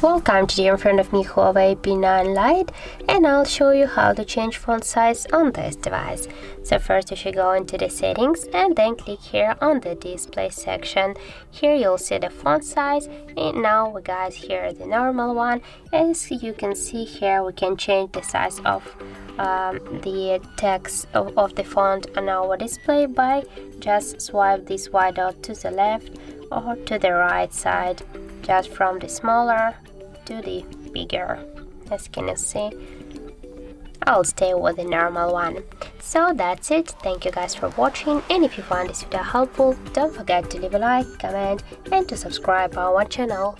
Welcome today in front of me Huawei P9 Lite and I'll show you how to change font size on this device. So first you should go into the settings and then click here on the display section. Here you'll see the font size and now we guys here the normal one. As you can see here we can change the size of um, the text of, of the font on our display by just swipe this white dot to the left or to the right side just from the smaller to the bigger as you can see I'll stay with the normal one. So that's it, thank you guys for watching and if you found this video helpful, don't forget to leave a like, comment and to subscribe our channel.